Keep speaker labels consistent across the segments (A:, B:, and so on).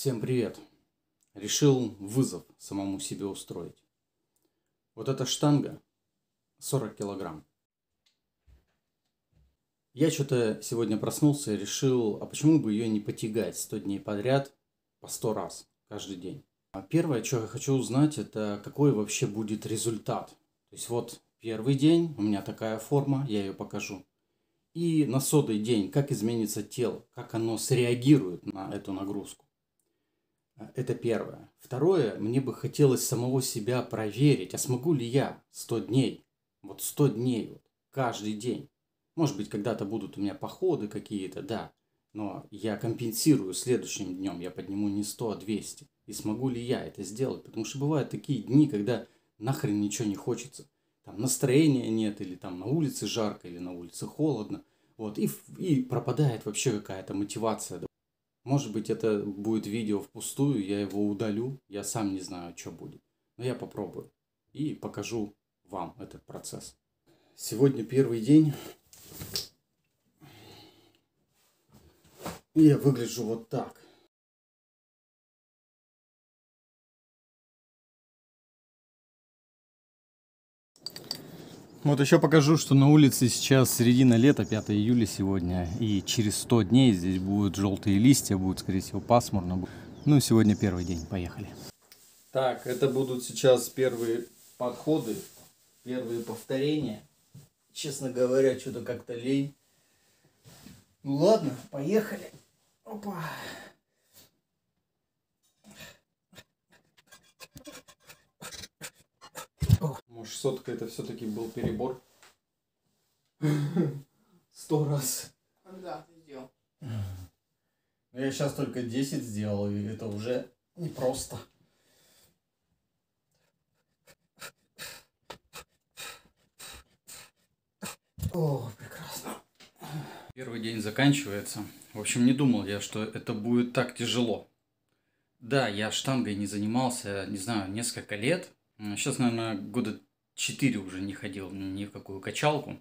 A: Всем привет! Решил вызов самому себе устроить. Вот эта штанга 40 килограмм. Я что-то сегодня проснулся и решил, а почему бы ее не потягать 100 дней подряд по 100 раз каждый день. А первое, что я хочу узнать, это какой вообще будет результат. То есть вот первый день, у меня такая форма, я ее покажу. И на сотый день, как изменится тело, как оно среагирует на эту нагрузку. Это первое. Второе, мне бы хотелось самого себя проверить, а смогу ли я 100 дней, вот 100 дней, вот, каждый день. Может быть, когда-то будут у меня походы какие-то, да, но я компенсирую следующим днем, я подниму не 100, а 200. И смогу ли я это сделать? Потому что бывают такие дни, когда нахрен ничего не хочется. Там настроения нет, или там на улице жарко, или на улице холодно. Вот, и, и пропадает вообще какая-то мотивация. Может быть, это будет видео впустую, я его удалю, я сам не знаю, что будет. Но я попробую и покажу вам этот процесс. Сегодня первый день. И я выгляжу вот так. Вот еще покажу, что на улице сейчас середина лета, 5 июля сегодня. И через 100 дней здесь будут желтые листья, будет, скорее всего, пасмурно. Ну, сегодня первый день, поехали. Так, это будут сейчас первые подходы, первые повторения. Честно говоря, что-то как-то лень. Ну ладно, поехали. Опа. Может, сотка это все-таки был перебор? Сто раз.
B: Когда ты сделал?
A: Ну, я сейчас только 10 сделал, и это уже непросто. О, прекрасно. Первый день заканчивается. В общем, не думал я, что это будет так тяжело. Да, я штангой не занимался, не знаю, несколько лет. Сейчас, наверное, года 4 уже не ходил ни в какую качалку.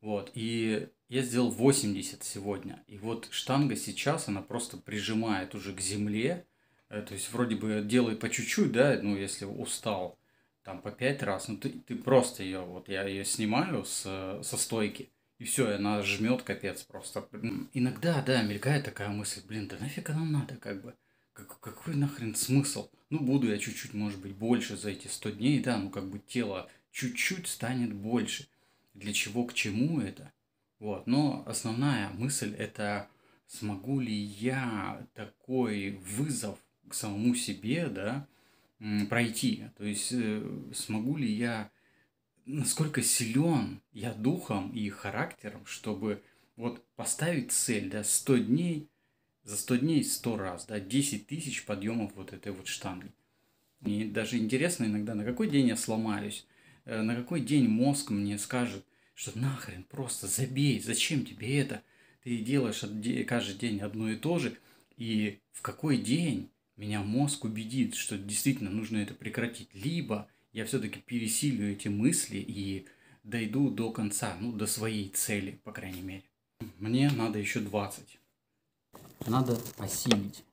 A: Вот, и я сделал 80 сегодня. И вот штанга сейчас, она просто прижимает уже к земле. Э, то есть, вроде бы делай по чуть-чуть, да, ну, если устал, там по 5 раз. Ну, ты, ты просто ее, вот я ее снимаю с, со стойки. И все, она жмет капец просто. Иногда, да, мелькает такая мысль, блин, да нафиг она надо, как бы. Как, какой нахрен смысл? Ну, буду я чуть-чуть, может быть, больше за эти 100 дней, да, ну, как бы тело чуть-чуть станет больше. Для чего, к чему это? Вот. Но основная мысль это смогу ли я такой вызов к самому себе, да, пройти. То есть э, смогу ли я, насколько силен я духом и характером, чтобы вот поставить цель, да, 100 дней, за 100 дней 100 раз, да, 10 тысяч подъемов вот этой вот штанги. И даже интересно иногда, на какой день я сломаюсь, на какой день мозг мне скажет, что нахрен, просто забей, зачем тебе это? Ты делаешь каждый день одно и то же, и в какой день меня мозг убедит, что действительно нужно это прекратить. Либо я все-таки пересилю эти мысли и дойду до конца, ну, до своей цели, по крайней мере. Мне надо еще 20. Надо осилить.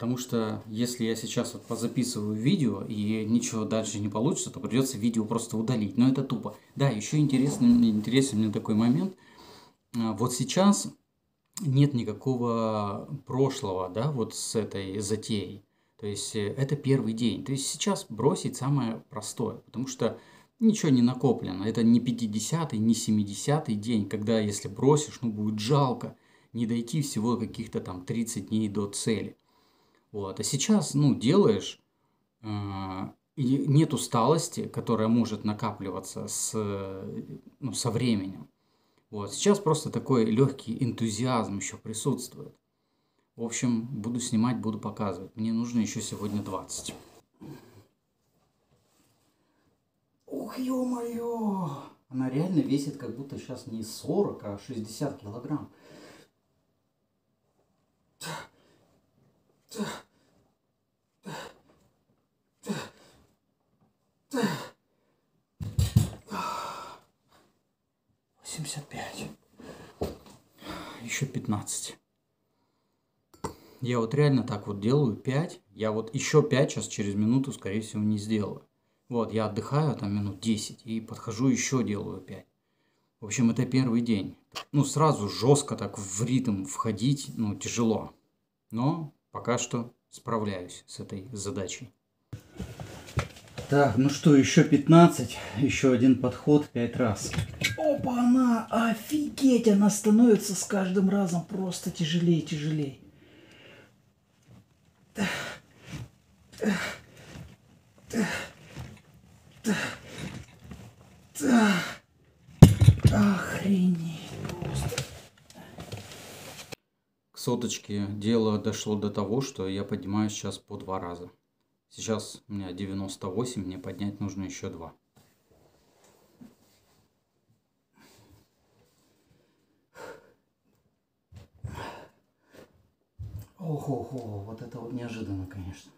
A: Потому что если я сейчас вот позаписываю видео и ничего дальше не получится, то придется видео просто удалить. Но это тупо. Да, еще интересный, интересен мне такой момент. А, вот сейчас нет никакого прошлого, да, вот с этой затеей. То есть э, это первый день. То есть сейчас бросить самое простое, потому что ничего не накоплено. Это не 50-й, не 70-й день, когда если бросишь, ну будет жалко не дойти всего каких-то там 30 дней до цели. Вот. А сейчас, ну, делаешь, э, нет усталости, которая может накапливаться с, ну, со временем. Вот. Сейчас просто такой легкий энтузиазм еще присутствует. В общем, буду снимать, буду показывать. Мне нужно еще сегодня 20. Ух, ё-моё! Она реально весит как будто сейчас не 40, а 60 килограмм. Восемьдесят пять. Еще пятнадцать. Я вот реально так вот делаю 5. Я вот еще 5 сейчас через минуту, скорее всего, не сделаю. Вот, я отдыхаю там минут 10 и подхожу еще делаю 5. В общем, это первый день. Ну, сразу жестко так в ритм входить, ну, тяжело. Но пока что справляюсь с этой задачей. Так, ну что, еще 15, еще один подход 5 раз. Опа, она, офигеть, она становится с каждым разом просто тяжелее, тяжелее. Охренеть просто. К соточке дело дошло до того, что я поднимаюсь сейчас по два раза. Сейчас у меня 98, мне поднять нужно еще два. Ого-го, вот это вот неожиданно, конечно.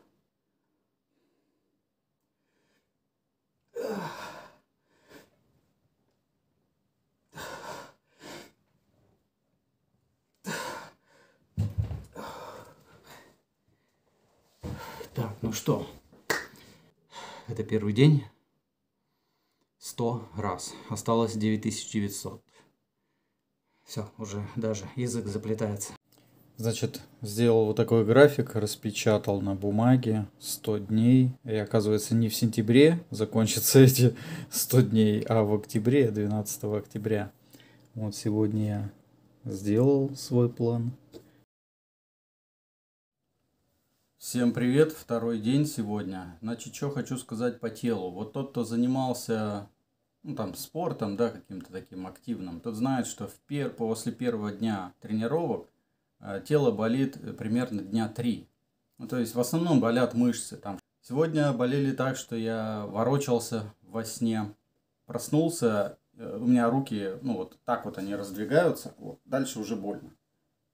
A: Так, ну что, это первый день. 100 раз. Осталось 9900. Все, уже даже язык заплетается. Значит, сделал вот такой график, распечатал на бумаге 100 дней. И оказывается, не в сентябре закончатся эти 100 дней, а в октябре, 12 октября. Вот сегодня я сделал свой план. Всем привет, второй день сегодня. Значит, что хочу сказать по телу. Вот тот, кто занимался ну, там, спортом, да, каким-то таким активным, тот знает, что в пер... после первого дня тренировок Э, тело болит э, примерно дня три. Ну, то есть в основном болят мышцы. Там. Сегодня болели так, что я ворочался во сне, проснулся, э, у меня руки, ну вот так вот они раздвигаются, вот, дальше уже больно.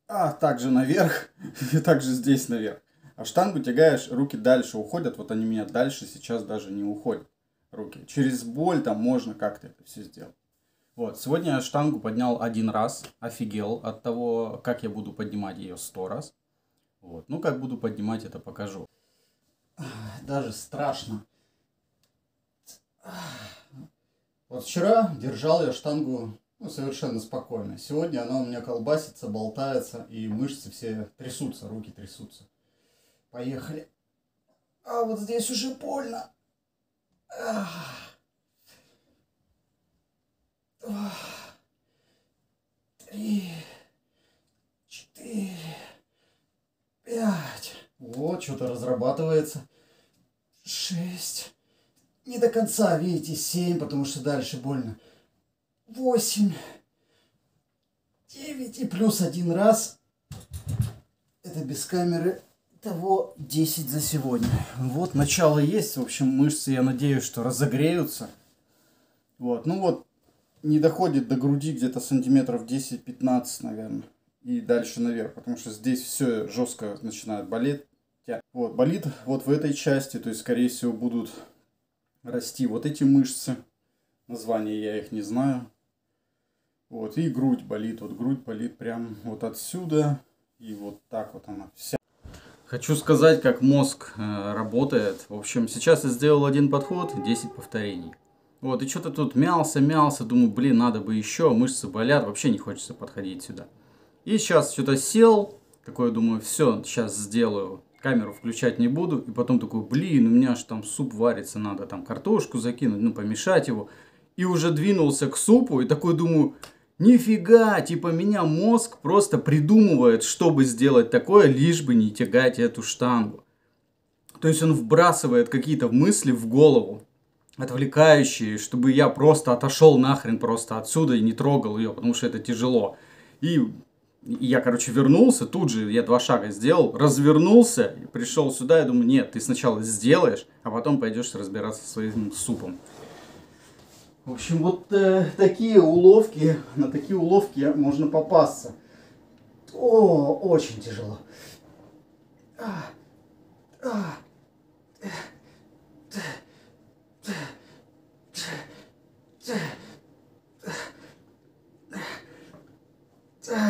A: А также наверх, и также здесь наверх. А штангу тягаешь, руки дальше уходят, вот они меня дальше сейчас даже не уходят, руки. Через боль там можно как-то это все сделать. Вот, сегодня я штангу поднял один раз, офигел от того, как я буду поднимать ее сто раз. Вот, ну как буду поднимать, это покажу. Даже страшно. Вот вчера держал я штангу ну, совершенно спокойно. Сегодня она у меня колбасится, болтается, и мышцы все трясутся, руки трясутся. Поехали. А вот здесь уже больно. Три, четыре, пять. Вот, что-то разрабатывается. Шесть. Не до конца, видите, семь, потому что дальше больно. Восемь. Девять и плюс один раз. Это без камеры. Того 10 за сегодня. Вот, начало есть. В общем, мышцы, я надеюсь, что разогреются. Вот, ну вот, не доходит до груди где-то сантиметров 10-15, наверное. И дальше наверх, потому что здесь все жестко начинает болеть. Вот, болит вот в этой части, то есть, скорее всего, будут расти вот эти мышцы. Названия я их не знаю. Вот, и грудь болит. Вот грудь болит прям вот отсюда. И вот так вот она вся. Хочу сказать, как мозг э, работает. В общем, сейчас я сделал один подход, 10 повторений. Вот, и что-то тут мялся, мялся, думаю, блин, надо бы еще, мышцы болят, вообще не хочется подходить сюда. И сейчас что-то сел, такой думаю, все, сейчас сделаю, камеру включать не буду, и потом такой, блин, у меня же там суп варится, надо там картошку закинуть, ну, помешать его. И уже двинулся к супу, и такой думаю, нифига, типа меня мозг просто придумывает, чтобы сделать такое, лишь бы не тягать эту штангу. То есть он вбрасывает какие-то мысли в голову, отвлекающие, чтобы я просто отошел нахрен просто отсюда и не трогал ее, потому что это тяжело. И я, короче, вернулся, тут же я два шага сделал, развернулся, пришел сюда, я думаю, нет, ты сначала сделаешь, а потом пойдешь разбираться со своим супом. В общем, вот э, такие уловки, на такие уловки можно попасться. О, очень тяжело. А, а,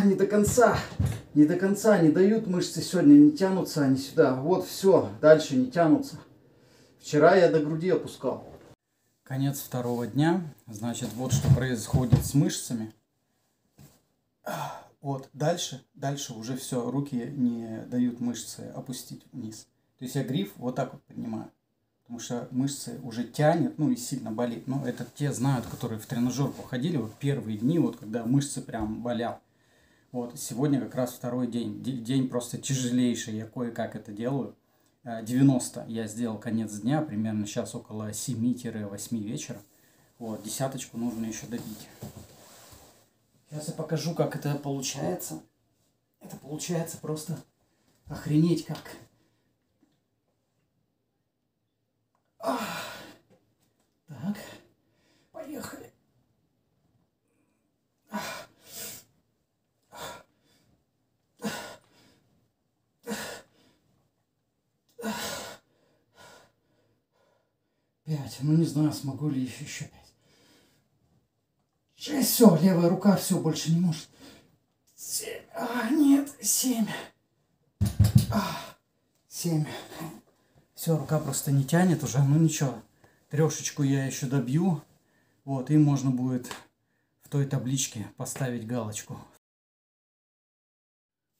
A: не до конца,
B: Не до конца не дают мышцы сегодня, не тянутся они сюда. Вот все, дальше не тянутся. Вчера я до груди опускал.
A: Конец второго дня. Значит, вот что происходит с мышцами. Вот, дальше, дальше уже все, руки не дают мышцы опустить вниз. То есть я гриф вот так вот поднимаю. Потому что мышцы уже тянет, ну и сильно болит. Но это те знают, которые в тренажерку ходили, вот первые дни, вот когда мышцы прям болят. Вот, сегодня как раз второй день. День просто тяжелейший, я кое-как это делаю. 90 я сделал конец дня, примерно сейчас около 7-8 вечера. Вот, десяточку нужно еще добить. Сейчас я покажу, как это получается. Это получается просто охренеть как. Так, поехали. Пять. Ну не знаю, смогу ли еще пять. Шесть. Все, левая рука все больше не может. Семь. А, нет, семь. А, семь. Все, рука просто не тянет уже. Ну ничего. Трешечку я еще добью. Вот, и можно будет в той табличке поставить галочку.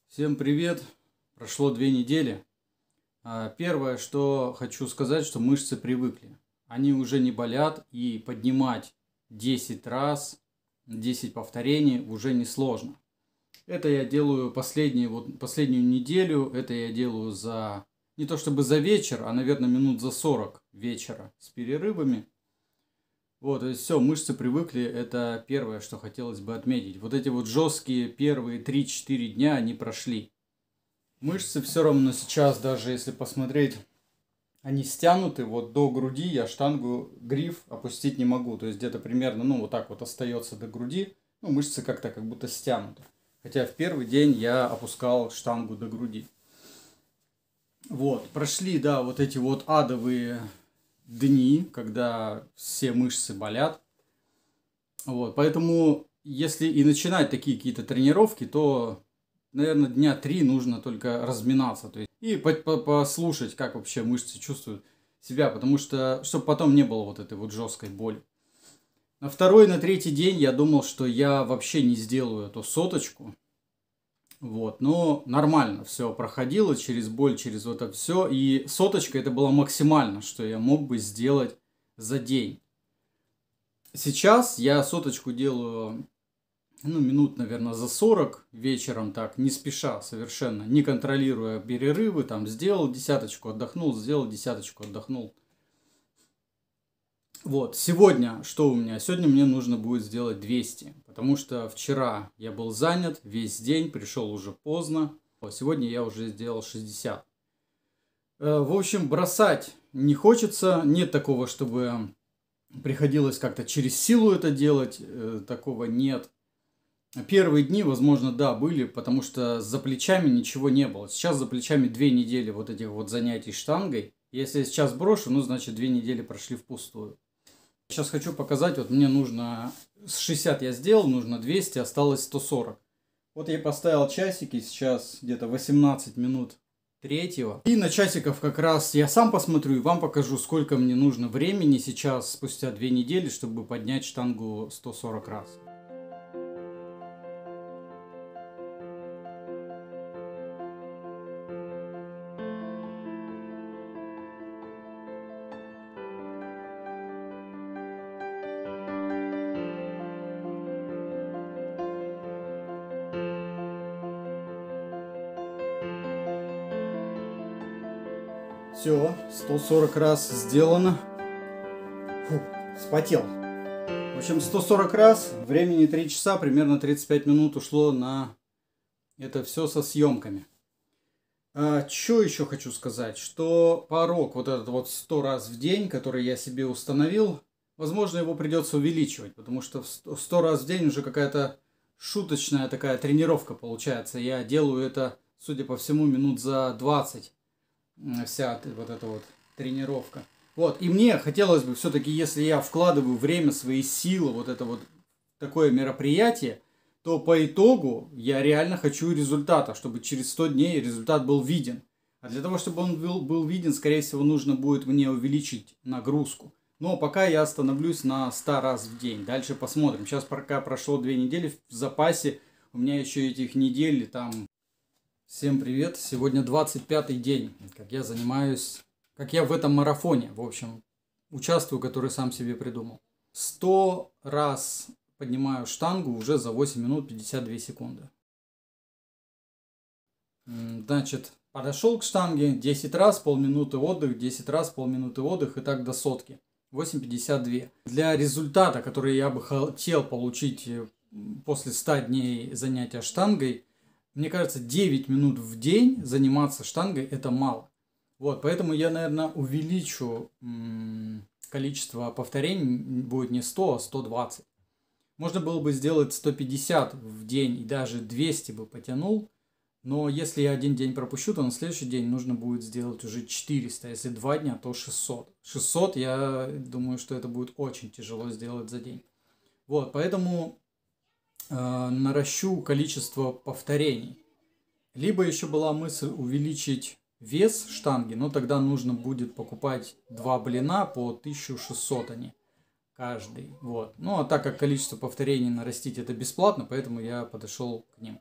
A: Всем привет! Прошло две недели. А, первое, что хочу сказать, что мышцы привыкли. Они уже не болят и поднимать 10 раз, 10 повторений уже не сложно. Это я делаю последнюю, вот, последнюю неделю, это я делаю за не то чтобы за вечер, а, наверное, минут за 40 вечера с перерывами. Вот, то есть все, мышцы привыкли, это первое, что хотелось бы отметить. Вот эти вот жесткие первые 3-4 дня, они прошли. Мышцы все равно сейчас, даже если посмотреть, они стянуты вот до груди, я штангу, гриф опустить не могу. То есть где-то примерно, ну, вот так вот остается до груди. Ну, мышцы как-то как будто стянуты. Хотя в первый день я опускал штангу до груди. Вот, прошли, да, вот эти вот адовые дни, когда все мышцы болят. Вот, поэтому, если и начинать такие какие-то тренировки, то, наверное, дня три нужно только разминаться. То есть, и по -по послушать, как вообще мышцы чувствуют себя, потому что, чтобы потом не было вот этой вот жесткой боли. На второй, на третий день я думал, что я вообще не сделаю эту соточку. Вот, но нормально все проходило через боль, через вот это все. И соточка это было максимально, что я мог бы сделать за день. Сейчас я соточку делаю, ну, минут, наверное, за 40 вечером так, не спеша совершенно, не контролируя перерывы, там, сделал десяточку, отдохнул, сделал десяточку, отдохнул. Вот, сегодня, что у меня? Сегодня мне нужно будет сделать 200, потому что вчера я был занят весь день, пришел уже поздно, а сегодня я уже сделал 60. Э, в общем, бросать не хочется, нет такого, чтобы приходилось как-то через силу это делать, э, такого нет. Первые дни, возможно, да, были, потому что за плечами ничего не было. Сейчас за плечами две недели вот этих вот занятий штангой. Если я сейчас брошу, ну, значит, две недели прошли впустую. Сейчас хочу показать, вот мне нужно, с 60 я сделал, нужно 200, осталось 140. Вот я поставил часики, сейчас где-то 18 минут третьего. И на часиков как раз я сам посмотрю и вам покажу, сколько мне нужно времени сейчас, спустя две недели, чтобы поднять штангу 140 раз. Все, 140 раз сделано. Фу, спотел. В общем, 140 раз, времени 3 часа, примерно 35 минут ушло на это все со съемками. А, что еще хочу сказать, что порог, вот этот вот 100 раз в день, который я себе установил, возможно, его придется увеличивать, потому что 100 раз в день уже какая-то шуточная такая тренировка получается. Я делаю это, судя по всему, минут за 20 вся вот эта вот тренировка. Вот, и мне хотелось бы все-таки, если я вкладываю время, свои силы, вот это вот такое мероприятие, то по итогу я реально хочу результата, чтобы через 100 дней результат был виден. А для того, чтобы он был, был виден, скорее всего, нужно будет мне увеличить нагрузку. Но пока я остановлюсь на 100 раз в день. Дальше посмотрим. Сейчас пока прошло 2 недели в запасе. У меня еще этих недель там... Всем привет. Сегодня 25 день, как я занимаюсь, как я в этом марафоне, в общем, участвую, который сам себе придумал. 100 раз поднимаю штангу уже за 8 минут 52 секунды. Значит, подошел к штанге 10 раз, полминуты отдых, 10 раз, полминуты отдых и так до сотки. 8.52. Для результата, который я бы хотел получить э, после 100 дней занятия штангой, мне кажется, 9 минут в день заниматься штангой это мало. Вот, поэтому я, наверное, увеличу количество повторений, будет не 100, а 120. Можно было бы сделать 150 в день и даже 200 бы потянул. Но если я один день пропущу, то на следующий день нужно будет сделать уже 400. Если два дня, то 600. 600, я думаю, что это будет очень тяжело сделать за день. Вот, поэтому наращу количество повторений. Либо еще была мысль увеличить вес штанги, но тогда нужно будет покупать два блина по 1600 они каждый. Вот. Ну, а так как количество повторений нарастить это бесплатно, поэтому я подошел к ним.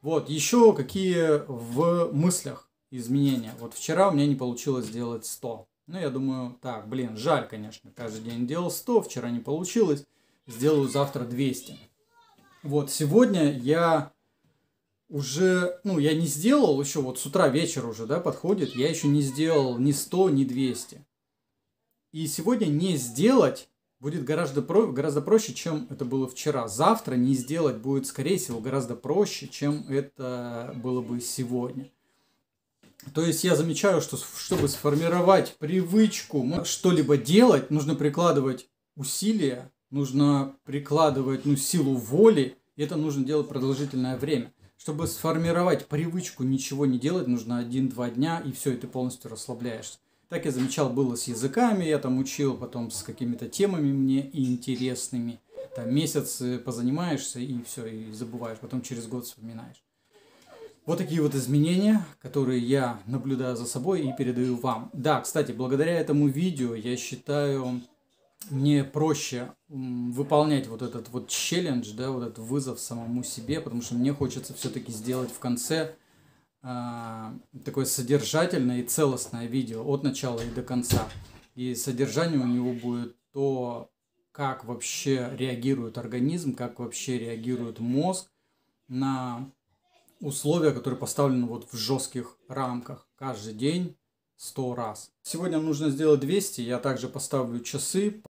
A: Вот, еще какие в мыслях изменения. Вот вчера у меня не получилось сделать 100. Ну, я думаю, так, блин, жаль, конечно, каждый день делал 100, вчера не получилось. Сделаю завтра 200. Вот, сегодня я уже, ну, я не сделал еще, вот с утра вечер уже, да, подходит, я еще не сделал ни 100, ни 200. И сегодня не сделать будет гораздо, про, гораздо проще, чем это было вчера. Завтра не сделать будет, скорее всего, гораздо проще, чем это было бы сегодня. То есть я замечаю, что чтобы сформировать привычку что-либо делать, нужно прикладывать усилия, нужно прикладывать ну, силу воли, и это нужно делать продолжительное время. Чтобы сформировать привычку ничего не делать, нужно один-два дня, и все, и ты полностью расслабляешься. Так я замечал, было с языками, я там учил, потом с какими-то темами мне интересными. Там месяц позанимаешься и все, и забываешь, потом через год вспоминаешь. Вот такие вот изменения, которые я наблюдаю за собой и передаю вам. Да, кстати, благодаря этому видео я считаю, мне проще выполнять вот этот вот челлендж, да, вот этот вызов самому себе, потому что мне хочется все-таки сделать в конце а, такое содержательное и целостное видео от начала и до конца. И содержание у него будет то, как вообще реагирует организм, как вообще реагирует мозг на условия, которые поставлены вот в жестких рамках. Каждый день сто раз. Сегодня нужно сделать 200, я также поставлю часы.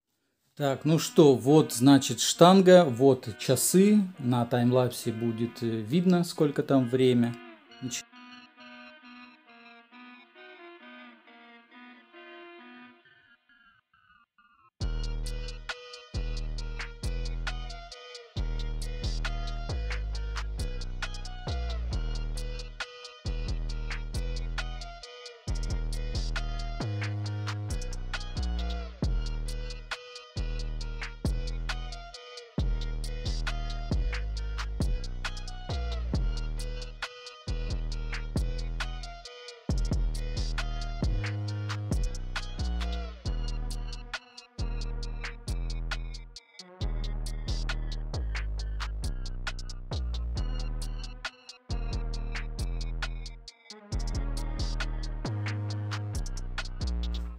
A: Так, ну что, вот значит штанга, вот часы. На таймлапсе будет э, видно, сколько там время.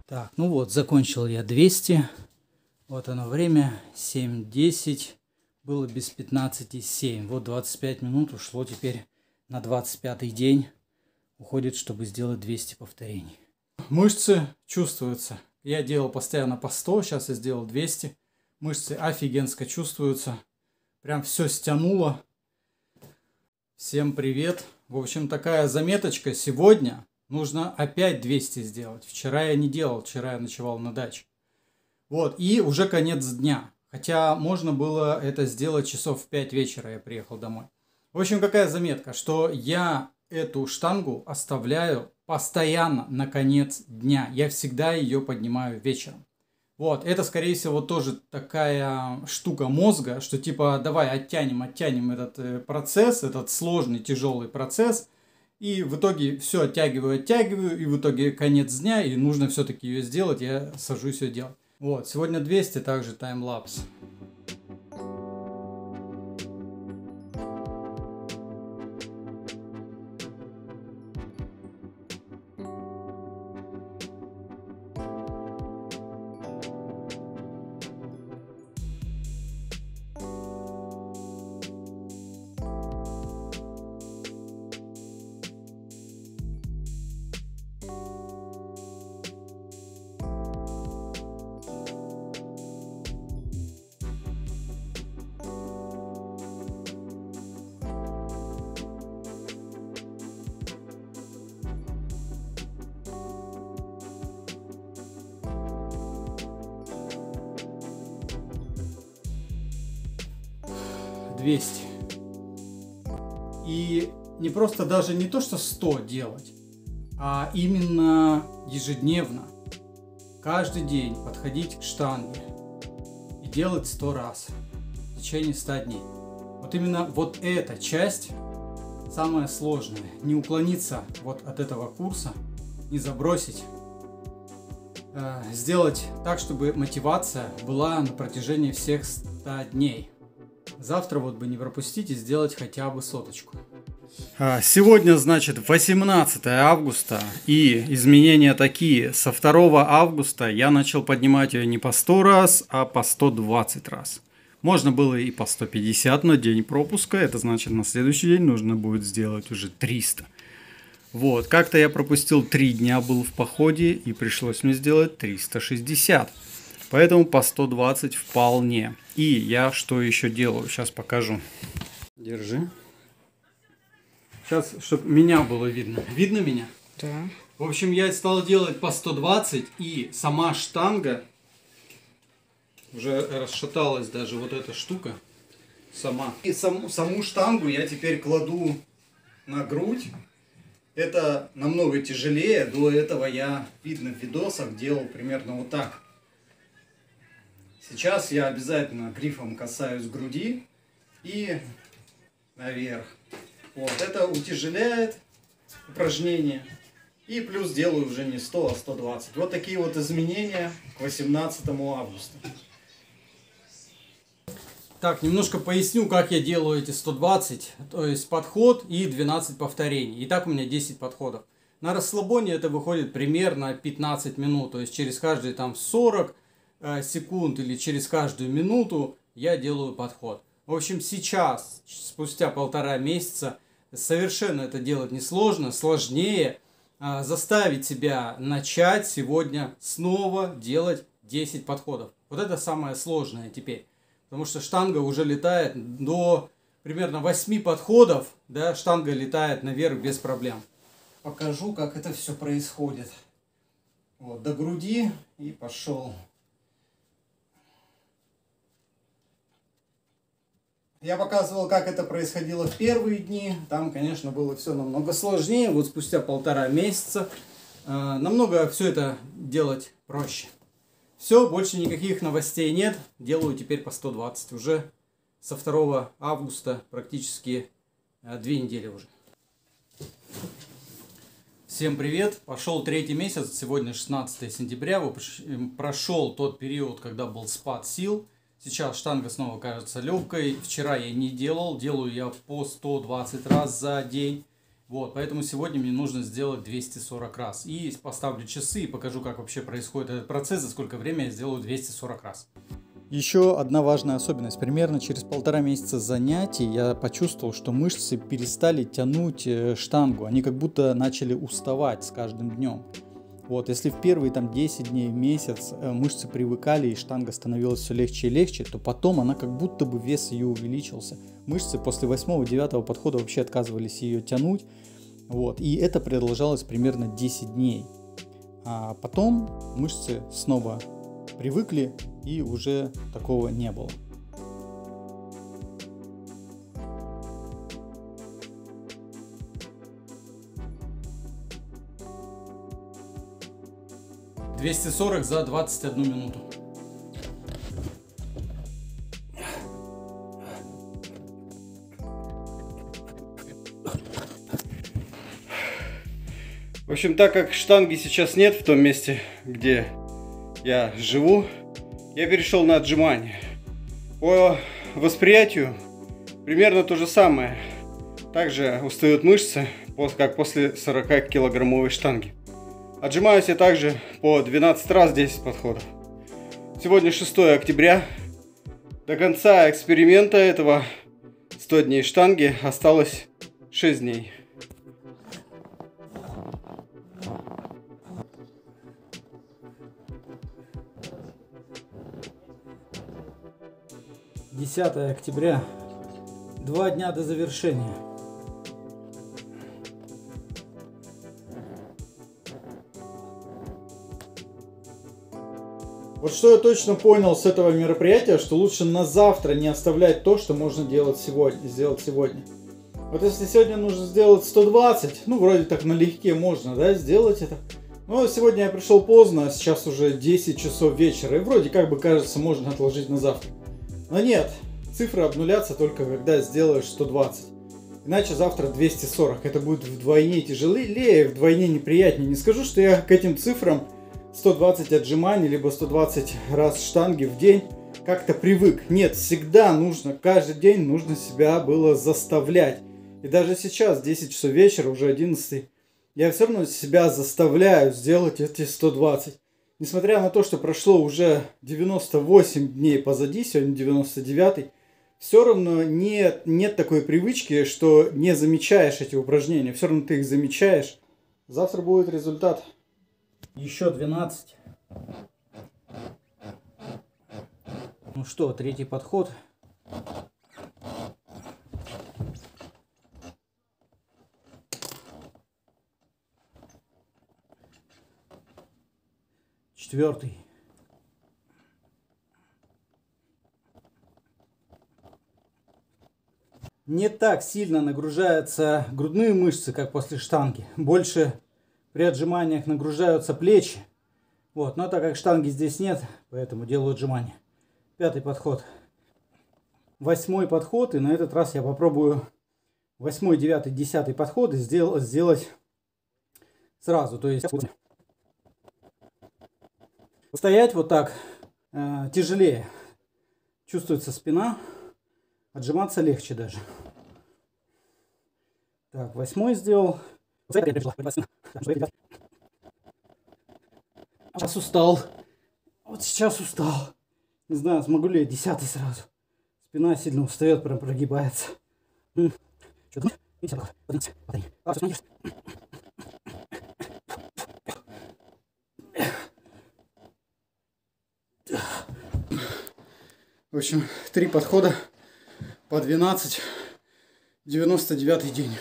A: Так, ну вот, закончил я 200. Вот оно время, 7.10. Было без 15.7. Вот 25 минут ушло теперь на 25 день. Уходит, чтобы сделать 200 повторений. Мышцы чувствуются. Я делал постоянно по 100, сейчас я сделал 200. Мышцы офигенско чувствуются. Прям все стянуло. Всем привет. В общем, такая заметочка сегодня нужно опять 200 сделать. Вчера я не делал, вчера я ночевал на даче. Вот, и уже конец дня. Хотя можно было это сделать часов в 5 вечера, я приехал домой. В общем, какая заметка, что я эту штангу оставляю постоянно на конец дня. Я всегда ее поднимаю вечером. Вот, это, скорее всего, тоже такая штука мозга, что типа давай оттянем, оттянем этот э, процесс, этот сложный, тяжелый процесс, и в итоге все оттягиваю, оттягиваю, и в итоге конец дня, и нужно все-таки ее сделать, я сажусь ее делать. Вот, сегодня 200, также таймлапс. Двести. И не просто даже не то, что 100 делать, а именно ежедневно, каждый день подходить к штанге и делать 100 раз в течение 100 дней. Вот именно вот эта часть самая сложная. Не уклониться вот от этого курса, не забросить, э, сделать так, чтобы мотивация была на протяжении всех 100 дней. Завтра вот бы не пропустить и сделать хотя бы соточку. А, сегодня, значит, 18 августа, и изменения такие. Со 2 августа я начал поднимать ее не по 100 раз, а по 120 раз. Можно было и по 150, но день пропуска, это значит на следующий день нужно будет сделать уже 300. Вот, как-то я пропустил 3 дня, был в походе, и пришлось мне сделать 360. Поэтому по 120 вполне. И я что еще делаю, сейчас покажу. Держи. Сейчас, чтобы меня было видно. Видно меня?
C: Да.
A: В общем, я стал делать по 120, и сама штанга, уже расшаталась даже вот эта штука сама. И саму, саму штангу я теперь кладу на грудь. Это намного тяжелее. До этого я, видно в видосах, делал примерно вот так. Сейчас я обязательно грифом касаюсь груди и наверх. Вот, это утяжеляет упражнение. И плюс делаю уже не 100, а 120. Вот такие вот изменения к 18 августа. Так, немножко поясню, как я делаю эти 120. То есть подход и 12 повторений. Итак, у меня 10 подходов. На расслабоне это выходит примерно 15 минут. То есть через каждые там 40 э, секунд или через каждую минуту я делаю подход. В общем, сейчас, спустя полтора месяца, совершенно это делать несложно. Сложнее э, заставить себя начать сегодня снова делать 10 подходов. Вот это самое сложное теперь. Потому что штанга уже летает до примерно 8 подходов, да, штанга летает наверх без проблем. Покажу, как это все происходит. Вот, до груди и пошел. Я показывал, как это происходило в первые дни. Там, конечно, было все намного сложнее. Вот спустя полтора месяца э, намного все это делать проще. Все, больше никаких новостей нет. Делаю теперь по 120 уже со 2 августа, практически э, две недели уже. Всем привет! Пошел третий месяц, сегодня 16 сентября. Прошел тот период, когда был спад сил. Сейчас штанга снова кажется легкой. Вчера я не делал, делаю я по 120 раз за день. Вот, поэтому сегодня мне нужно сделать 240 раз. И поставлю часы и покажу, как вообще происходит этот процесс, за сколько времени я сделаю 240 раз. Еще одна важная особенность. Примерно через полтора месяца занятий я почувствовал, что мышцы перестали тянуть э, штангу. Они как будто начали уставать с каждым днем. Вот, если в первые там 10 дней, месяц э, мышцы привыкали и штанга становилась все легче и легче, то потом она как будто бы вес ее увеличился. Мышцы после 8-9 подхода вообще отказывались ее тянуть. Вот, и это продолжалось примерно 10 дней. А потом мышцы снова привыкли и уже такого не было. 240 за 21 минуту.
C: В общем, так как штанги сейчас нет в том месте, где я живу, я перешел на отжимания. По восприятию примерно то же самое. Также устают мышцы, как после 40-килограммовой штанги. Отжимаюсь я также по 12 раз 10 подходов. Сегодня 6 октября. До конца эксперимента этого 100 дней штанги осталось 6 дней.
B: Десятое октября. Два дня до завершения. Вот что я точно понял с этого мероприятия, что лучше на завтра не оставлять то, что можно делать сегодня, сделать сегодня. Вот если сегодня нужно сделать 120, ну вроде так налегке можно, да, сделать это. Но сегодня я пришел поздно, а сейчас уже 10 часов вечера, и вроде как бы кажется можно отложить на завтра. Но нет, цифры обнулятся только когда сделаешь 120. Иначе завтра 240. Это будет вдвойне тяжелее, вдвойне неприятнее. Не скажу, что я к этим цифрам 120 отжиманий, либо 120 раз штанги в день как-то привык. Нет, всегда нужно, каждый день нужно себя было заставлять. И даже сейчас, 10 часов вечера, уже 11, я все равно себя заставляю сделать эти 120. Несмотря на то, что прошло уже 98 дней позади, сегодня 99, все равно нет, нет такой привычки, что не замечаешь эти упражнения. Все равно ты их замечаешь. Завтра будет результат. Еще 12. Ну что, третий подход. Четвертый. Не так сильно нагружаются грудные мышцы, как после штанги. Больше при отжиманиях нагружаются плечи. Вот, но так как штанги здесь нет, поэтому делаю отжимания. Пятый подход. Восьмой подход, и на этот раз я попробую восьмой, девятый, десятый подходы сделать, сделать сразу. То есть стоять вот так э, тяжелее. Чувствуется спина, отжиматься легче даже. Так, восьмой сделал. Сейчас устал. Вот сейчас устал. Не знаю, смогу ли я десятый сразу. Спина сильно устает, прям прогибается. Что В общем, три подхода по 12. 99 день.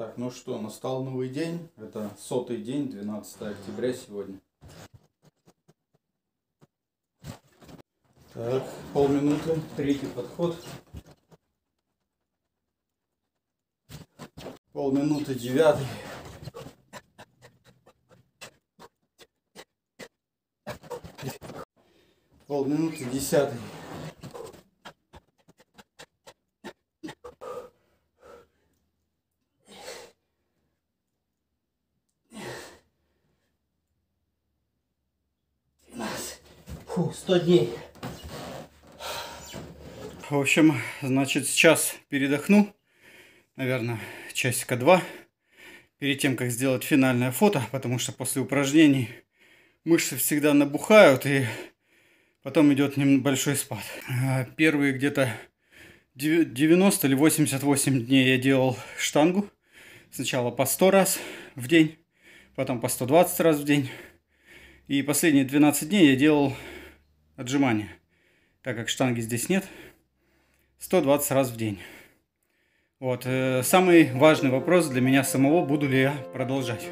B: Так, ну что, настал новый день. Это сотый день, 12 октября сегодня. Так, полминуты, третий подход. Полминуты, девятый. Полминуты, десятый. 100 дней. В общем, значит, сейчас передохну. Наверное, часика два. Перед тем, как сделать финальное фото. Потому что после упражнений мышцы всегда набухают. И потом идет небольшой спад. А, первые где-то 90 или 88 дней я делал штангу. Сначала по 100 раз в день. Потом по 120 раз в день. И последние 12 дней я делал отжимания, так как штанги здесь нет, 120 раз в день. Вот, э, самый важный вопрос для меня самого, буду ли я продолжать.